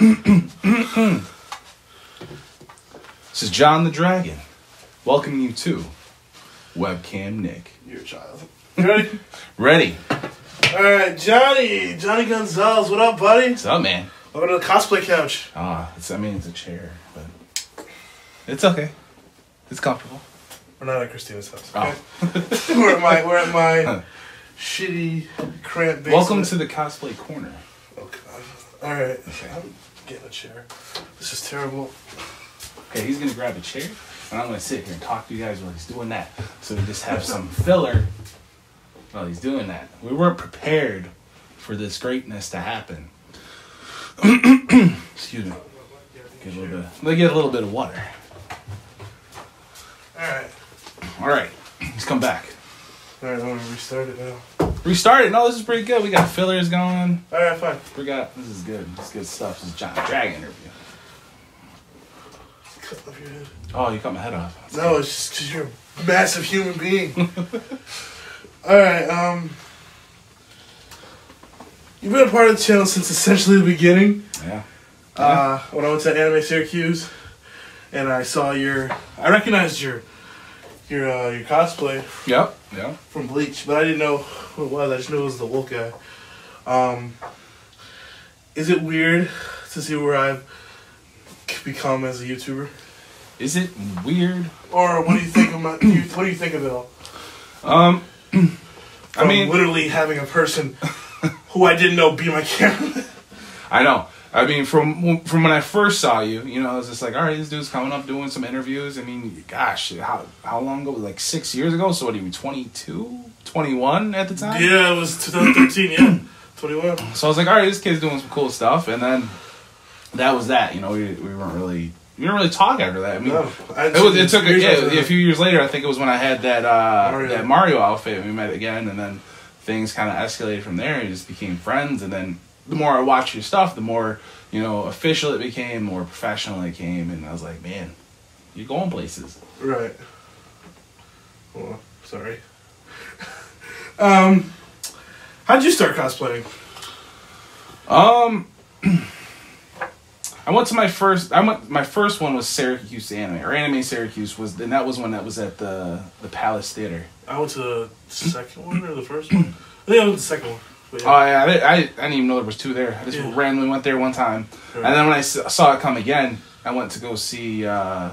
This is John the Dragon, welcoming you to Webcam Nick. You're child. Ready? Ready? All right, Johnny. Johnny Gonzalez. What up, buddy? What's up, man? Welcome to the cosplay couch. Ah, it's I mean it's a chair, but it's okay. It's comfortable. We're not at Christina's house. Oh. We're at my we're at my shitty cramped basement. Welcome to the cosplay corner. Oh god. All right. I'm getting a chair. This is terrible. Okay, he's gonna grab a chair, and I'm gonna sit here and talk to you guys while he's doing that. So we just have some filler while he's doing that. We weren't prepared for this greatness to happen. Excuse me. Get a little bit. Let me get a little bit of water. All right. All right, he's come back. All right. I'm gonna restart it now. Restart it. No, this is pretty good. We got fillers going. All right. Fine. We got this is good. This is good stuff. This is John Dragon interview. Cut off your head. Oh, you cut my head off. No, it's just because you're a massive human being. All right. Um. You've been a part of the channel since essentially the beginning. Yeah. Uh, when I went to Anime Syracuse, and I saw your, I recognized your, your uh, your cosplay Yep. Yep. from Bleach, but I didn't know who it was. I just knew it was the wolf guy. Um, is it weird to see where I've become as a YouTuber, Is it weird? or what do you think of my? you- What do you think of it all? Um. I mean, literally having a person who I didn't know be my camera. I know. I mean, from from when I first saw you, you know, I was just like, all right, this dude's coming up doing some interviews. I mean, gosh, how how long ago? Like six years ago. So what? Are you 22, 21 at the time? yeah, it was 2013. Yeah, 21. So I was like, all right, this kid's doing some cool stuff, and then that was that. You know, we, we weren't really we didn't really talk after that. I mean, No, I it was it took a, yeah, a few years later. I think it was when I had that uh, Mario. that Mario outfit. We met again, and then things kind of escalated from there. We just became friends, and then the more I watched your stuff, the more you know official it became, more professional it came, and I was like, man, you're going places. Right. Well, sorry. um, how'd you start cosplaying? Um, I went to my first. I went. My first one was Syracuse Anime or Anime Syracuse was, and that was one that was at the the Palace Theater. I went to the second one or the first one. I think I went to the second one. But Oh yeah, I, I, I didn't even know there was two there. I just Yeah. randomly went there one time, Right. and then when I saw it come again, I went to go see, uh,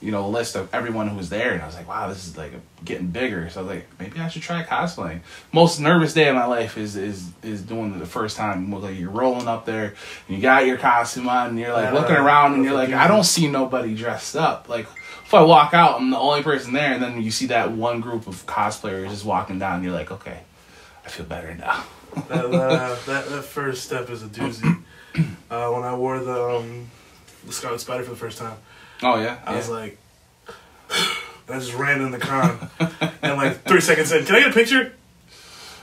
you know, a list of everyone who was there, and I was like, wow, this is like getting bigger. So I was like, maybe I should try cosplaying. Most nervous day of my life is is is doing it the first time. Like you're rolling up there, and you got your costume on, and you're like Yeah, looking around, and you're like, I don't see nobody dressed up. Like if I walk out, I'm the only person there, and then you see that one group of cosplayers just walking down, and you're like, okay, I feel better now. that, uh, that that first step is a doozy. Uh, when I wore the um, the Scarlet Spider for the first time, Oh yeah, I yeah. was like, I just ran in the con, and like three seconds in, can I get a picture?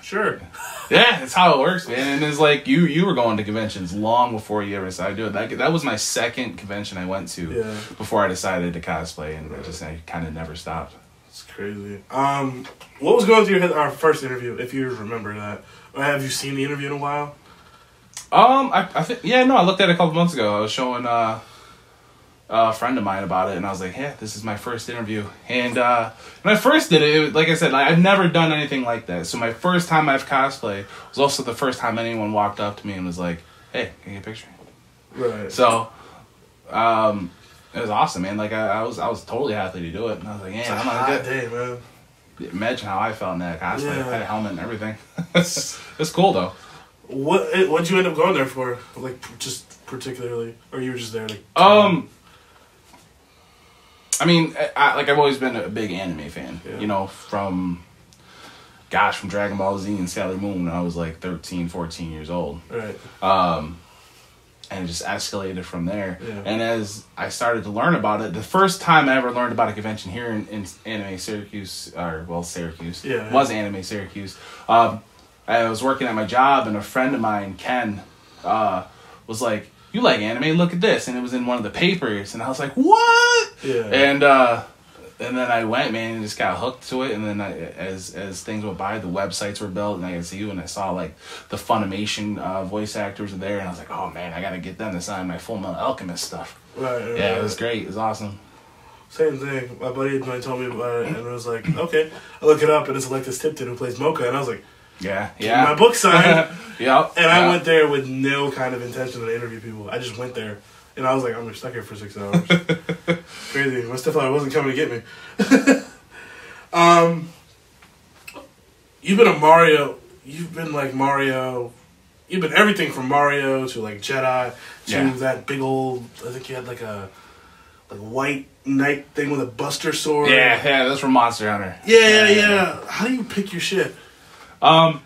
Sure. Yeah, that's how it works, man. And it's like you you were going to conventions long before you ever decided to do it. That that was my second convention I went to Yeah. before I decided to cosplay, and I just I kind of never stopped. It's crazy. Um, what was going through your head our first interview, if you remember that? Or have you seen the interview in a while? Um, I I think yeah, no, I looked at it a couple months ago. I was showing uh, a friend of mine about it, and I was like, yeah, this is my first interview. And uh, when I first did it, it like I said, like, I've never done anything like that. So my first time I've cosplay was also the first time anyone walked up to me and was like, hey, can you get a picture? Right. So, um, it was awesome, man. Like I, I was, I was totally happy to do it, and I was like, yeah, I'm hot get. day, man. Imagine how I felt in that. Yeah. I had a helmet and everything. it's cool though. What what'd you end up going there for? Like just particularly, or you were just there like? Um, I mean, I, I, like I've always been a big anime fan. Yeah. You know, from gosh, from Dragon Ball Z and Sailor Moon when I was like 13, 14 years old. right. um, and it just escalated from there. Yeah. And as I started to learn about it, the first time I ever learned about a convention here in, in Anime Syracuse, or well, Syracuse, Yeah. was Anime Syracuse. Um, I was working at my job, and a friend of mine, Ken, uh, was like, "You like anime? Look at this!" And it was in one of the papers, and I was like, "What?" Yeah. And uh, and then I went, man, and just got hooked to it. And then I, as as things went by, the websites were built, and I could see you, and I saw like the Funimation uh, voice actors were there, and I was like, oh man, I gotta get them to sign my Full Metal Alchemist stuff. Right. right, Yeah, it was great. It was awesome. Same thing. My buddy had told me about it, and I was like, okay. I look it up, and it's Alexis Tipton who plays Moka, and I was like, Yeah, yeah. yeah. my book signed. yep. And I went there with no kind of intention to interview people. I just went there, and I was like, I'm stuck here for six hours. Crazy. My stepfather wasn't coming to get me. um, you've been a Mario. You've been like Mario. You've been everything from Mario to like Jedi to Yeah. that big old. I think you had like a like white knight thing with a Buster sword. Yeah, yeah. That's from Monster Hunter. Yeah, yeah, yeah. How do you pick your shit? Um,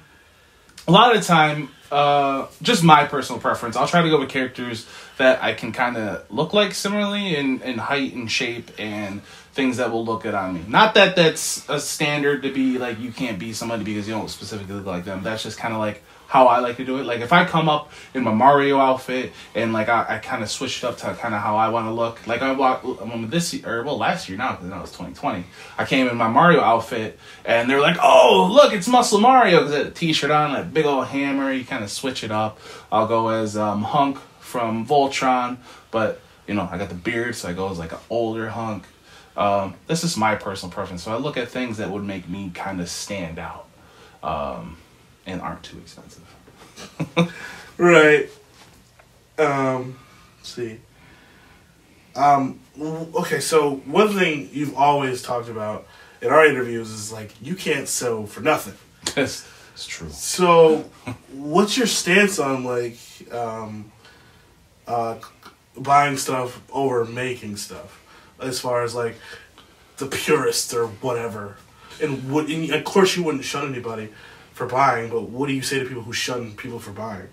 a lot of the time, uh, just my personal preference. I'll try to go with characters that I can kind of look like similarly in, in height and shape and things that will look good on me. Not that that's a standard to be like you can't be somebody because you don't specifically look like them. That's just kind of like how I like to do it. Like if I come up in my Mario outfit and like I, I kind of switched up to kind of how I want to look. Like I walked um, this year, or well last year now because now it's 2020. I came in my Mario outfit and they're like, oh look, it's Muscle Mario because a T-shirt on, like big old hammer. You kind of switch it up. I'll go as um, Hunk from Voltron, but you know I got the beard, so I go as like an older Hunk. Um, this is my personal preference. So I look at things that would make me kind of stand out um, and aren't too expensive. Right. Um, let's see. Um, okay, so one thing you've always talked about in our interviews is like you can't sew for nothing. That's it's true. So, what's your stance on like um, uh, buying stuff over making stuff, as far as like the purists or whatever? And what? And of course, you wouldn't shun anybody for buying, but what do you say to people who shun people for buying?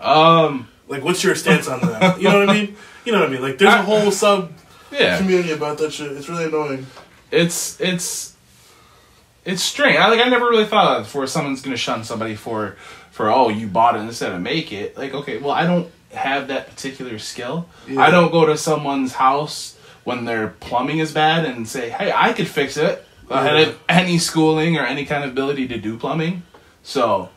Um, Like, what's your stance on that? You know what I mean? You know what I mean? Like, there's a whole sub yeah, community about that shit. It's really annoying. it's it's it's strange. I like I never really thought of before someone's gonna shun somebody for for oh you bought it instead of make it. Like okay, well I don't have that particular skill. Yeah. I don't go to someone's house when their plumbing is bad and say hey I could fix it. I had any schooling or any kind of ability to do plumbing, so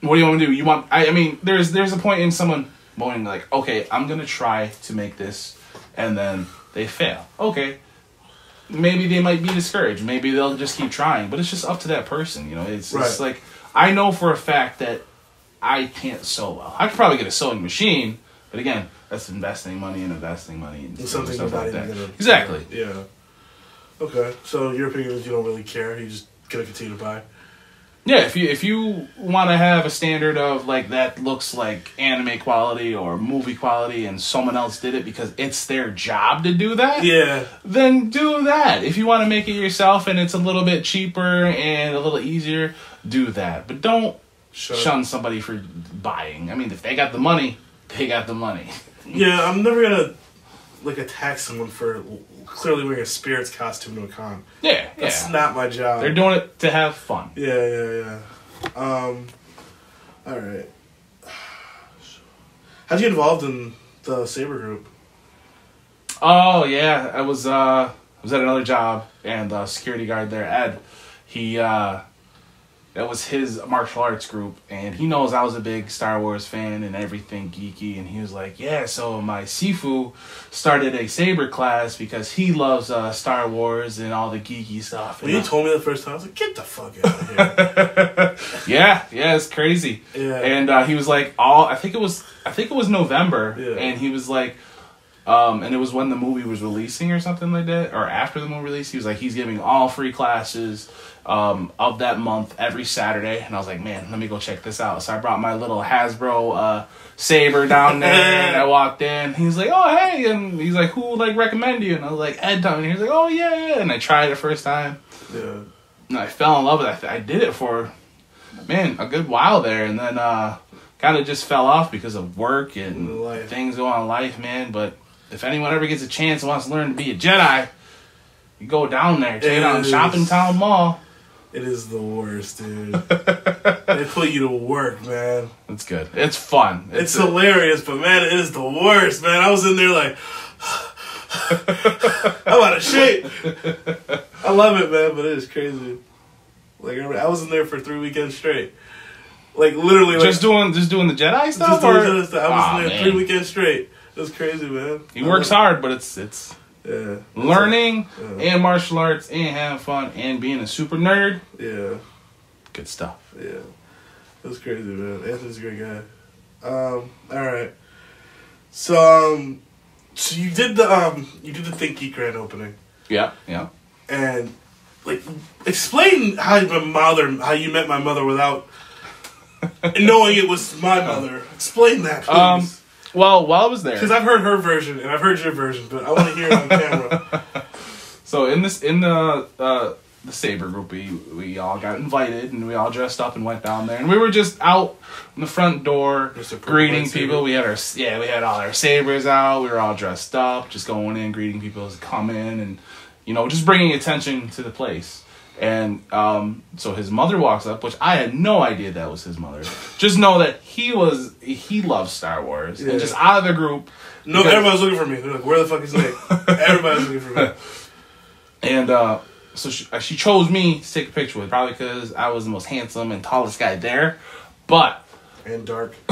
what do you want to do? You want? I, I mean, there's there's a point in someone going like, okay, I'm gonna try to make this, and then they fail. Okay, maybe they might be discouraged. Maybe they'll just keep trying. But it's just up to that person. You know, it's, it's like I know for a fact that I can't sew well. I could probably get a sewing machine, but again, that's investing money and investing money and something stuff like that. gonna. Exactly. Yeah. Okay, so your opinion is you don't really care. You just gonna continue to buy. Yeah, if you if you want to have a standard of like that looks like anime quality or movie quality, and someone else did it because it's their job to do that, Yeah. then do that. If you want to make it yourself and it's a little bit cheaper and a little easier, do that. But don't Shut shun somebody for buying. I mean, if they got the money, they got the money. Yeah, I'm never gonna like attack someone for clearly wearing a spirits costume to a con. Yeah, That's yeah. not my job. They're doing it to have fun. Yeah, yeah, yeah. Um, all right. How'd you get involved in the Saber group? Oh yeah, I was uh I was at another job and the security guard there, Ed, he uh that was his martial arts group and he knows I was a big Star Wars fan and everything geeky and he was like, Yeah, so my Sifu started a saber class because he loves uh Star Wars and all the geeky stuff. When And you I- told me the first time, I was like, "Get the fuck out of here!" yeah, yeah, it's crazy. Yeah. And uh, he was like, all I think it was I think it was November, Yeah. and he was like, um, and it was when the movie was releasing or something like that, or after the movie release. He was like, he's giving all free classes um, of that month every Saturday, and I was like, man, let me go check this out. So I brought my little Hasbro uh, saber down there, and I walked in. He's like, oh hey, and he's like, who like recommend you? And I was like, Ed Dunn. And he's like, oh yeah, yeah. And I tried it first time yeah. and I fell in love with it. I did it for man a good while there, and then uh, kind of just fell off because of work and Life. things going on in life, man. But if anyone ever gets a chance and wants to learn to be a Jedi, you go down there, check it It is. Shopping Town Mall. It is the worst, dude. they put you to work, man. It's good. It's fun. It's hilarious, but man, it is the worst, man. I was in there like, I'm out of shape. I love it, man, but it is crazy. Like I was in there for three weekends straight. Like literally, like, just doing just doing the Jedi stuff. just doing or? other stuff. I was Aw, in there man. three weekends straight. Was crazy, man. He works hard, but it's it's Yeah. learning Yeah. and martial arts and having fun and being a super nerd. Yeah. Good stuff. Yeah. It was crazy, man. Anthony's a great guy. Um, alright. So um so you did the um you did the Think Geek grand opening Yeah, yeah. and like explain how my mother how you met my mother without knowing it was my mother. Explain that please. Um, Well, while I was there, Because I've heard her version and I've heard your version, but I want to hear it on camera. so in this in the uh, the Saber group, we we all got invited and we all dressed up and went down there, and we were just out in the front door. Purple greeting Lightsaber. people. We had our yeah, we had all our sabers out. We were all dressed up, just going in, greeting people as they come in, and you know, just bringing attention to the place. And um, so his mother walks up, which I had no idea that was his mother. Just know that he was he loves Star Wars, Yeah. and just out of the group, No, everybody's looking for me. They're like, where the fuck is Nick? Everybody's looking for me. And uh, so she, uh, she chose me to take a picture with, probably because I was the most handsome and tallest guy there. But And dark.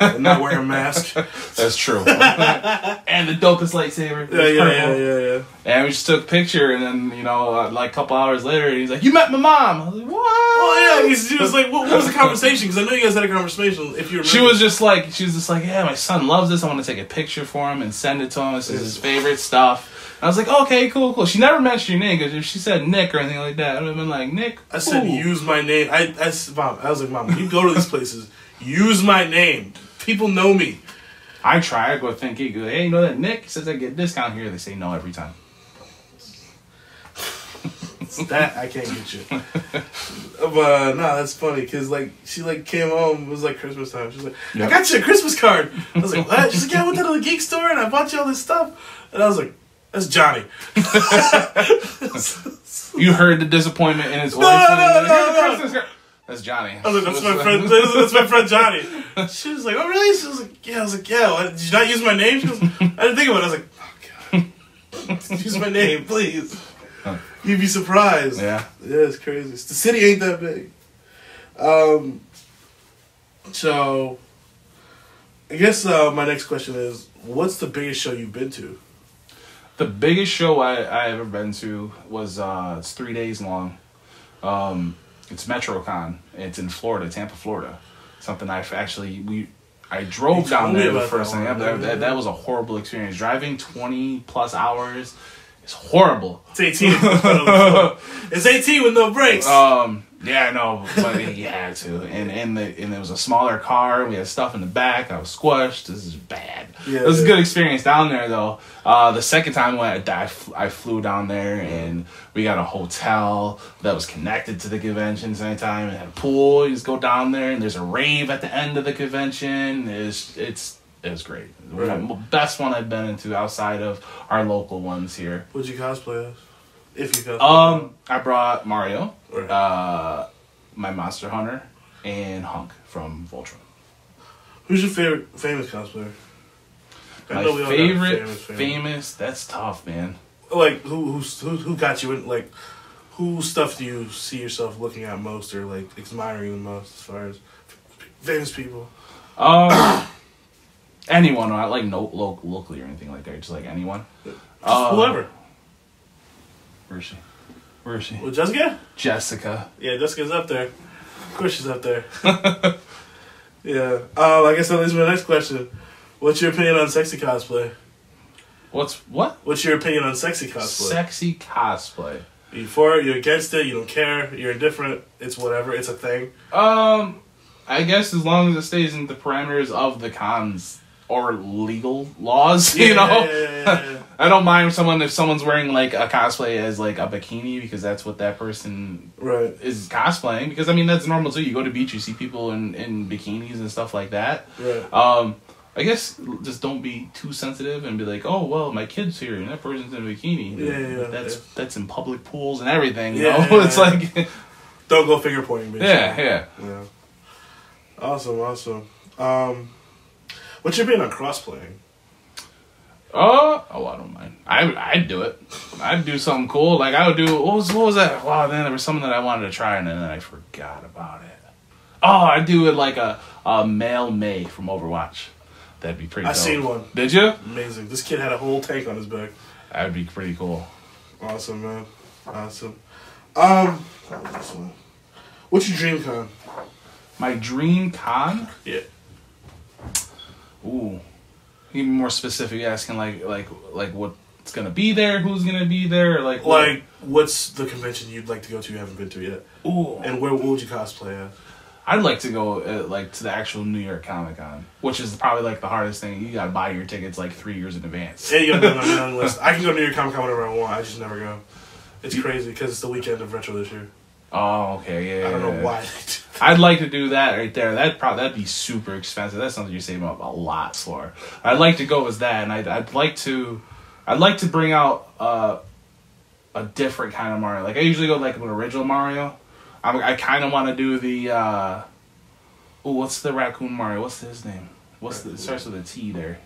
and not wearing a mask. That's true. and the dopest lightsaber. It was yeah, yeah, yeah, yeah. And we just took a picture, and then you know, uh, like a couple hours later, he's like, "You met my mom." I was like, "What?" Oh yeah, because she was like, what, what was the conversation? Because I know you guys had a conversation. If you remember, She was just like, she was just like, yeah, my son loves this. I want to take a picture for him and send it to him. This is his favorite stuff. I was like, okay, cool, cool. She never mentioned your name because if she said Nick or anything like that, I would have been like, Nick. I said, who?" use my name. I, I, s- mom, I was like, mom, you go to these places, use my name. People know me. I try. I go thinking, go, hey, you know that Nick says I get a discount here. They say no every time. That I can't get you. but uh, no, that's funny because like she like came home. It was like Christmas time. She's was like, "I got you a Christmas card." I was like, "What?" She's like, "Yeah, I went down to the geek store and I bought you all this stuff." And I was like, "That's Johnny." You heard the disappointment in his voice. no, and then, no, no. Christmas card." That's Johnny. I was like, "That's my friend. That's, my friend Johnny." She was like, "Oh, really?" She was like, "Yeah." I was like, "Yeah." Why, did you not use my name? She goes, "I didn't think about it." I was like, "Oh God, use my name, please." You'd be surprised. Yeah. Yeah, it's crazy. The city ain't that big. Um. So, I guess uh, my next question is, what's the biggest show you've been to? The biggest show I, I ever been to was uh, it's three days long. Um, it's MetroCon. It's in Florida, Tampa, Florida. Something I've actually we I drove down there the first time. That, that, that was a horrible experience. Driving twenty plus hours is horrible. It's eighteen. it's eighteen with no brakes. Um, yeah, no, but he had to, and and the and it was a smaller car. We had stuff in the back. I was squished. This is bad. Yeah, it was a good experience down there, though. Uh, the second time when I, I, I flew down there, and we got a hotel that was connected to the convention same time. It had a pool. You just go down there, and there's a rave at the end of the convention. It's it's it was great. Right. The best one I've been into outside of our local ones here. What'd you cosplay as? If you cosplay. Um, I brought Mario Right. uh, my Monster Hunter, and Hunk from Voltron. Who's your favorite famous cosplayer? I My know we favorite famous, famous, famous. That's tough, man. Like who who's, who who got you in? Like who stuff do you see yourself looking at most or like admiring the most as far as famous people? Um, anyone, not like no lo- locally or anything like that. Just like anyone. Just Uh, whoever. Where is she? Where is she? Well, Jessica. Jessica. Yeah, Jessica's up there. Of course she's up there. yeah. Uh, I guess that leads me to the next question. What's your opinion on sexy cosplay? What's what? What's your opinion on sexy cosplay? Sexy cosplay. You for it? You're against it? You don't care? You're indifferent? It's whatever. It's a thing. Um, I guess as long as it stays in the parameters of the cons or legal laws, you know. Yeah, yeah, yeah, yeah. I don't mind someone if someone's wearing like a cosplay as like a bikini because that's what that person right. is cosplaying. Because I mean that's normal too. You go to beach, you see people in in bikinis and stuff like that. Right. Um, I guess just don't be too sensitive and be like, oh well, my kid's here and that person's in a bikini. Yeah, yeah, yeah. That's Yeah. that's in public pools and everything. You Yeah, know, yeah, it's yeah. like Don't go finger pointing, bitch. yeah, yeah. Yeah. Awesome, awesome. Um, what's your opinion on crossplaying? Oh, Oh, I don't mind. I I'd do it. I'd do something cool. Like I would do. What was what was that? Wow, then there was something that I wanted to try, and then I forgot about it. Oh, I'd do it like a a male Mei from Overwatch. That'd be pretty. I dope. seen one. Did you? Amazing. This kid had a whole tank on his back. That'd be pretty cool. Awesome, man. Awesome. Um, what's your dream con? My dream con. Yeah. Ooh, even more specific. Asking like like like what's gonna be there, who's gonna be there, like what- Like, what's the convention you'd like to go to you haven't been to yet? Ooh, And where would you cosplay at? I'd like to go uh, like to the actual New York Comic Con, which is probably like the hardest thing. You gotta buy your tickets like three years in advance. Yeah, you got that on my mailing list. I can go to New York Comic Con whenever I want. I just never go. It's crazy because it's the weekend of retro this year. Oh, okay, yeah. I don't yeah, know yeah. why. I'd like to do that right there. That probably that'd be super expensive. That's something you're saving up a lot for. I'd like to go as that, and I'd, I'd like to, I'd like to bring out uh, a different kind of Mario. Like I usually go like an original Mario. I'm, I kind of want to do the. Uh, oh, what's the raccoon Mario? What's his name? What's the it starts with a T there?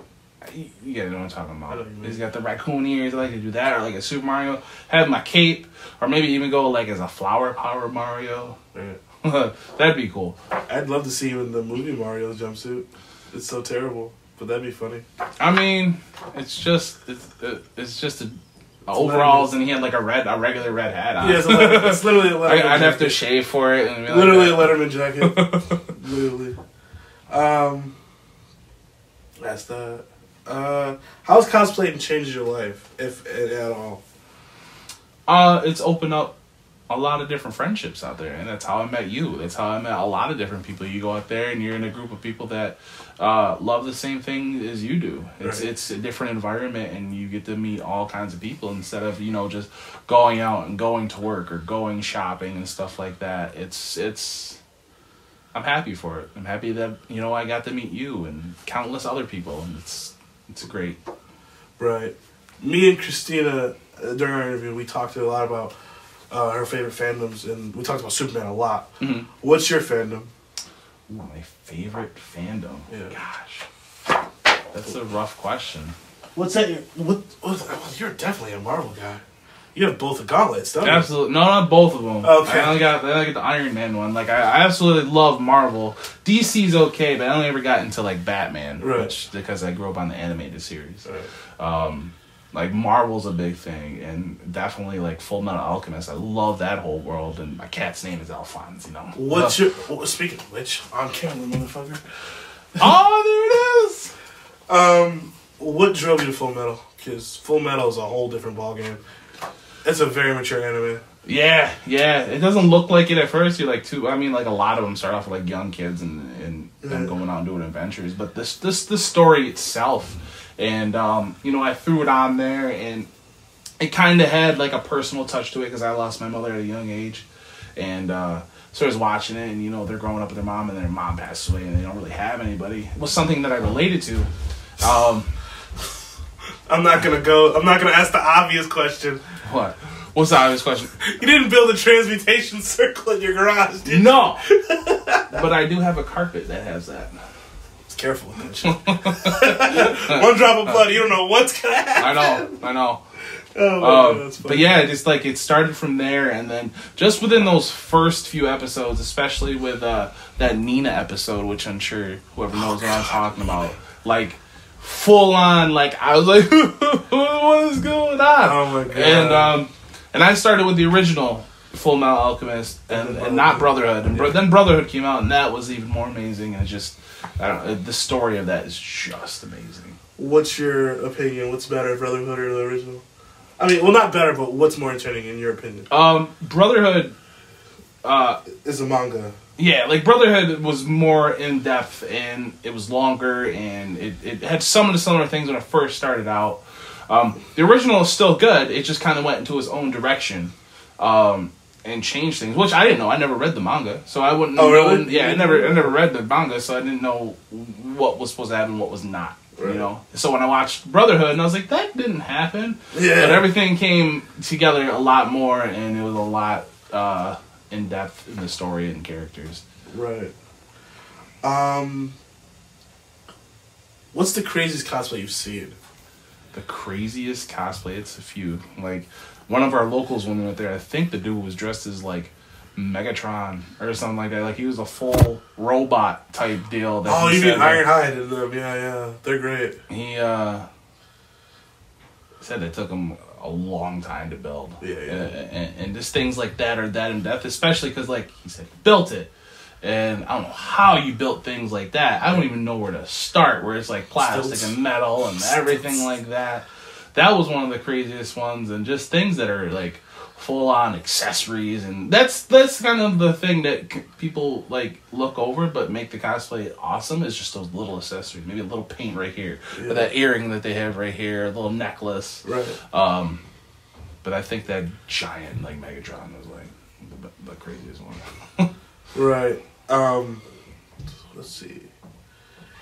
You, you gotta know what I'm talking about. what you mean. He's got the raccoon ears. I like to do that, or like a Super Mario. Have my cape, or maybe even go like as a flower power Mario. Yeah. That'd be cool. I'd love to see you in the movie Mario jumpsuit. It's so terrible, but that'd be funny. I mean, it's just it's, it's just a, overalls, and he had like a red a regular red hat on. Yeah, it's, letter, it's literally a Letterman I, I'd have to shave for it and be like, literally a. Letterman jacket. literally. Um, that's that. Uh, how's cosplaying changed your life, if at all? Uh, it's opened up a lot of different friendships out there, and that's how I met you. That's how I met a lot of different people. You go out there, and you're in a group of people that uh, love the same thing as you do. It's Right. it's a different environment, and you get to meet all kinds of people instead of you know just going out and going to work or going shopping and stuff like that. It's it's. I'm happy for it. I'm happy that you know I got to meet you and countless other people, and it's it's great. Right. Me and Christina uh, during our interview, we talked a lot about uh, her favorite fandoms, and we talked about Superman a lot. Mhm. What's your fandom? Ooh, my favorite fandom. Yeah. Gosh, that's a rough question. What's that? What, what? You're definitely a Marvel guy. You have both the gauntlets, don't you? Absolutely, no, not both of them. Okay. I only got I only got the Iron Man one. Like I, I absolutely love Marvel. DC's okay, but I only ever got into like Batman, Right. which because I grew up on the animated series. Right. Um, like Marvel's a big thing, and definitely like Full Metal Alchemist. I love that whole world, and my cat's name is Alphonse. You know. What's your? oh, Speaking of which, on camera, motherfucker. oh, there it is. Um, what drove you to Full Metal? Because Full Metal is a whole different ballgame. It's a very mature anime. Yeah, yeah. It doesn't look like it at first. You're like two. I mean, like a lot of them start off with like young kids and and them going out and doing adventures. But this this the story itself, and um, you know, I threw it on there, and it kind of had like a personal touch to it because I lost my mother at a young age, and uh, so I was watching it, and you know, they're growing up with their mom, and their mom passed away, and they don't really have anybody. It was something that I related to. Um, I'm not gonna go. I'm not gonna ask the obvious question. What? What's the obvious question? You didn't build a transmutation circle in your garage, did you? No, but I do have a carpet that has that. Just careful with that shit. One drop of blood, you don't know what's gonna happen. I know, I know. Oh God, Um, but yeah, just like it started from there, and then just within those first few episodes, especially with uh, that Nina episode, which I'm sure whoever knows what I'm talking about, like full on, like I was like, what is going on? Oh my God. And um, and I started with the original Full Metal Alchemist, and, and not Brotherhood, and bro- then Brotherhood came out, and that was even more amazing, and it's just I don't know, the story of that is just amazing. What's your opinion? What's better, Brotherhood or the original? I mean, well, not better, but what's more entertaining in your opinion? Um, Brotherhood. Uh, Is a manga. Yeah, like Brotherhood was more in depth and it was longer and it, it had some of the similar things when it first started out. Um, the original is still good. It just kind of went into its own direction um, and changed things, which I didn't know. I never read the manga, so I wouldn't. Oh, really? know- Yeah, I never, I never read the manga, so I didn't know what was supposed to happen, what was not. Right. You know, so when I watched Brotherhood, and I was like, that didn't happen. Yeah. But everything came together a lot more, and it was a lot uh, in depth in the story and characters. Right. Um. What's the craziest cosplay you've seen? the craziest cosplay. It's a few. Like one of our locals when we went there, I think the dude was dressed as like Megatron or something like that. Like he was a full robot type deal. That Oh, you mean Ironhide and them? Yeah, yeah, they're great. He uh said it took him a long time to build. Yeah, yeah. Uh, and, and just things like that are that in depth, especially because like he said, he built it. And I don't know how you built things like that. I don't even know where to start. Where it's like plastic Stilts. and metal and everything like that. That was one of the craziest ones, and just things that are like full on accessories, and that's that's kind of the thing that c- people like look over, but make the cosplay awesome is just those little accessories. Maybe a little paint right here, Yeah. or that earring that they have right here, a little necklace. Right. Um, but I think that giant like Megatron was like the, the craziest one. Right. Um, let's see.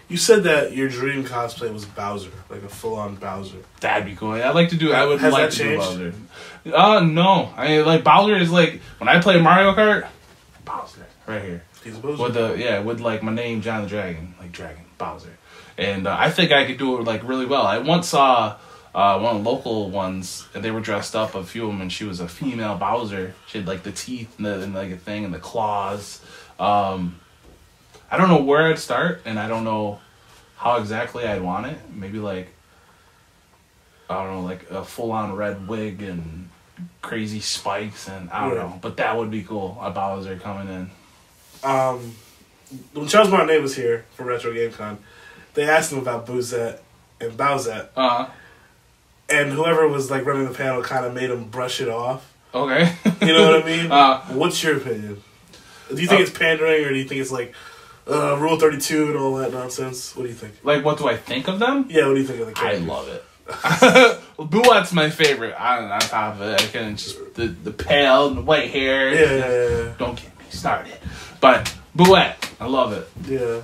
You said that your dream cosplay was Bowser, like a full-on Bowser. That'd be cool. I'd like to do. I would Has like to do? Bowser. Uh no. I like Bowser is like when I play Mario Kart. Bowser right here He's Bowser. with the yeah with like my name John the Dragon like Dragon Bowser, and uh, I think I could do it like really well. I once saw. Uh, one of the local ones, and they were dressed up, a few of them, and she was a female Bowser. She had like the teeth and, the, and like a thing and the claws. Um, I don't know where I'd start, and I don't know how exactly I'd want it. Maybe like I don't know, like a full on red wig and crazy spikes, and I don't Right. know. But that would be cool. A Bowser coming in. um, when Charles Martinet was here for Retro Game Con, they asked him about Boosette and Bowsette, Uh and whoever was like running the panel kind of made him brush it off. okay. You know what I mean? Uh, What's your opinion? Do you think Uh, it's pandering, or do you think it's like uh, Rule Thirty Two and all that nonsense? What do you think? like, what do I think of them? Yeah, what do you think of the I characters? love it. Buat's my favorite. I on top of it, I can just the the pale and the white hair. Yeah, yeah, yeah. Don't get me started. But Buat, I love it. Yeah,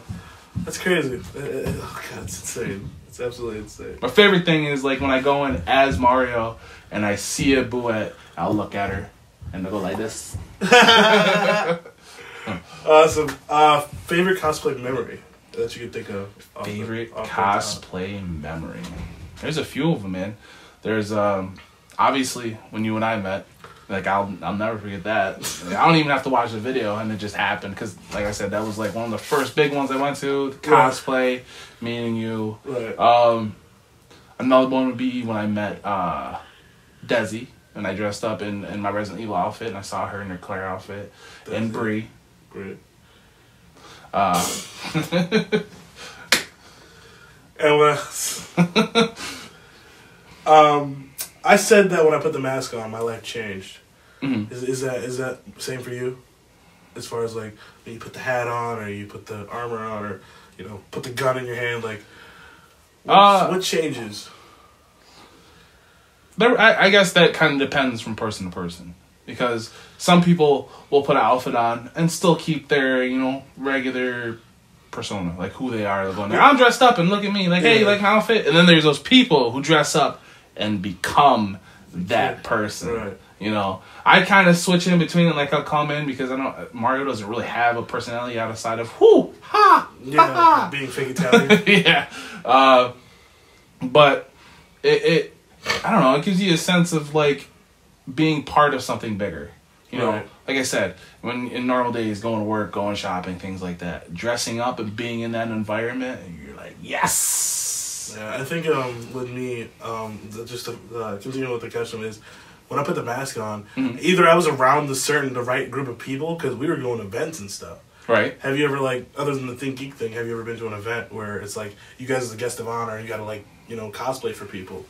that's crazy. Uh, uh, Oh god, it's insane. It's absolutely insane. My favorite thing is like when I go in as Mario and I see a Buet, I'll look at her and I'll go like this. Awesome. Uh, favorite cosplay memory that you could think of? off Favorite the cosplay memory. There's a few of them, man. There's um obviously when you and I met. Like I'll I'll never forget that. I don't even have to watch the video, and it just happened because, like I said, that was like one of the first big ones I went to. The cosplay, meeting you. Right. Um, another one would be when I met uh, Desi, and I dressed up in, in my Resident Evil outfit, and I saw her in her Claire outfit, and Desi. Great. Uh, And what else? um, I said that when I put the mask on, my life changed. mhm. Is, is that is that same for you? As far as like when you put the hat on, or you put the armor on, or you know, put the gun in your hand, like what, Uh, what changes? There, I, I guess that kind of depends from person to person, because some people will put an outfit on and still keep their you know regular persona, like who they are. They're going, I'm dressed up and look at me, like hey, you like my outfit? And then there's those people who dress up and become that person. Right. You know, I kind of switch in between and like I'll come in because I know Mario doesn't really have a personality outside of whoo ha Yeah, ha being fake Italian. yeah. Uh, but it, it, I don't know. It gives you a sense of like being part of something bigger. You know, Right. like I said, when in normal days, going to work, going shopping, things like that, dressing up and being in that environment, and you're like, yes. Yeah, I think um, with me, um, the- just to uh, continue with the question is, when I put the mask on, Mhm. either I was around the certain the right group of people because we were going to events and stuff. Right. Have you ever like, other than the Think Geek thing, have you ever been to an event where it's like you guys as a guest of honor, you got to like you know cosplay for people?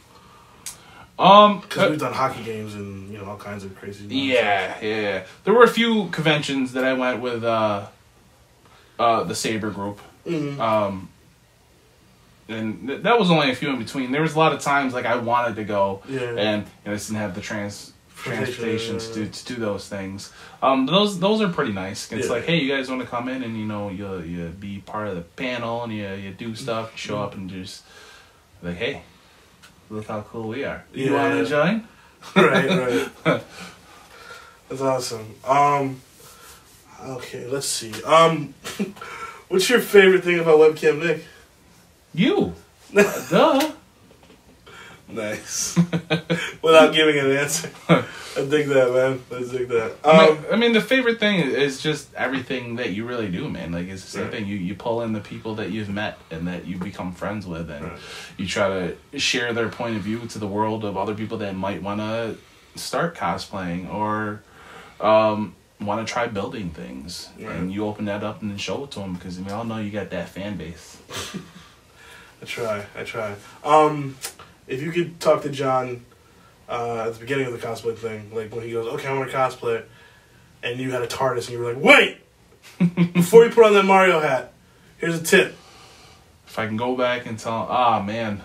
Um. Because we've done hockey games and you know all kinds of crazy. Yeah, yeah, yeah. There were a few conventions that I went with uh, uh, the Saber group. Mhm. Um, and th- that was only a few in between. There was a lot of times like I wanted to go, Yeah. and you know, I just didn't have the trans transportation to, yeah. to do those things. Um, those those are pretty nice. It's like, hey, you guys want to come in and you know you you be part of the panel and you you do stuff, show up and just like, hey, look how cool we are. You Yeah. want to join? right, right. That's awesome. Um, okay, let's see. Um, what's your favorite thing about webcam Nick? You, duh. Nice. Without giving an answer. I dig that, man. I dig that. I Um, mean, I mean, the favorite thing is just everything that you really do, man. Like it's the same Right. thing. You you pull in the people that you've met and that you become friends with, and Right. you try to share their point of view to the world of other people that might want to start cosplaying or um, want to try building things. Right. And you open that up and then show it to them because we all know you got that fan base. I try. I try. Um, if you could talk to John uh, at the beginning of the cosplay thing, like when he goes, "Okay, I want to cosplay," and you had a TARDIS, and you were like, "Wait, before you put on that Mario hat, here's a tip." If I can go back and tell, ah man,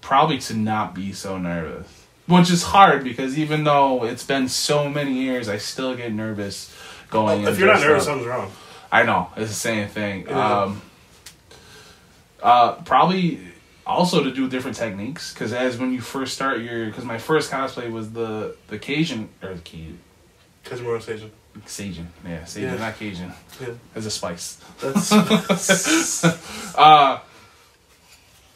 probably to not be so nervous. Which is hard because even though it's been so many years, I still get nervous going. if you're not nervous, up. something's wrong. I know it's the same thing. Yeah. Um, uh, probably also to do different techniques because as when you first start your because my first cosplay was the the Cajun or the Cajun. Komamura Sajin. Cajun, yeah, Cajun, Yeah. not Cajun. Yeah, As a spice. that's uh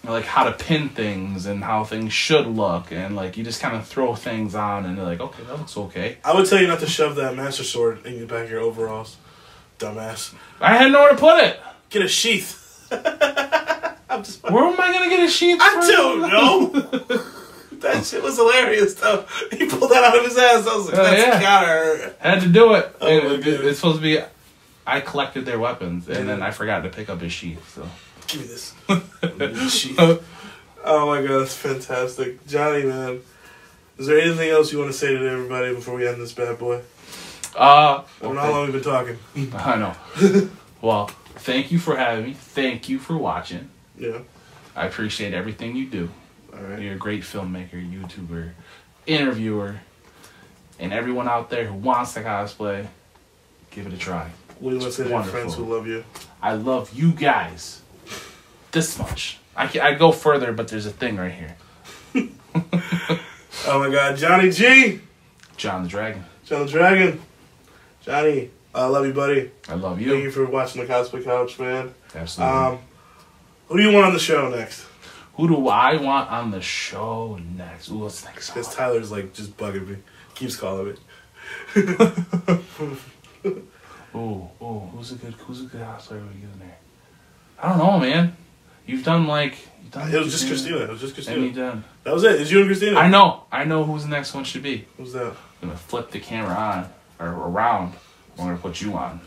like how to pin things and how things should look and like you just kind of throw things on and you're like okay that looks okay I would tell you not to shove that master sword in the back of your overalls, dumbass. i had nowhere to put it Get a sheath. I'm just. where am i gonna get a sheet I don't know. that shit was hilarious though. He pulled that out of his ass. I was like, Oh, that's yeah. a counter. had to do it Oh, my it- it's supposed to be i collected their weapons and then i forgot to pick up his sheath so Give me this. sheath. Oh my god, that's fantastic. Johnny, man. Is there anything else you want to say to everybody before we end this bad boy? uh I don't how long we've been talking. i know well thank you for having me thank you for watching Yeah. i appreciate everything you do Alright. You're a great filmmaker, YouTuber, interviewer, and everyone out there who wants to cosplay, give it a try. What do you want to say to your friends who love you? I love you guys this much. I can, I'd go further, but there's a thing right here. Oh my god, Johnny G! John the Dragon. John the Dragon. Johnny, I love you, buddy. I love you. Thank you you. for watching the Cosplay Couch, man. Absolutely. Um, who do you want on the show next? Who do I want on the show next? Ooh, what's next? Because Tyler's like just bugging me. Keeps calling me. Ooh, ooh, who's a good, who's a good cosplayer we get in there? I don't know, man. You've done like, you've done. It was just Christina. It was just And you Christina. done. That was it. It's you and Christina. I know, I know who's the next one should be. Who's that? I'm gonna flip the camera on or around. I'm gonna put you on.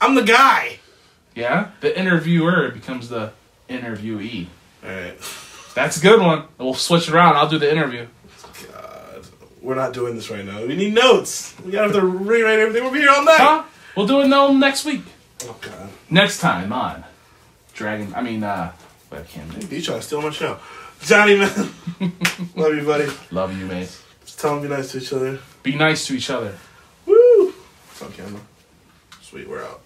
I'm the guy. Yeah, the interviewer becomes the interviewee. Alright. That's a good one. We'll switch it around. I'll do the interview. God. We're not doing this right now. We need notes. We gotta have to rewrite everything. We'll be here all night. Huh? We'll do it now next week. Oh, God. Next time on Dragon. I mean, uh, webcam. You trying to steal my show. Johnny, man. love you, buddy. Love you, mate. Just tell them be nice to each other. Be nice to each other. Woo! It's on camera. Sweet, we're out.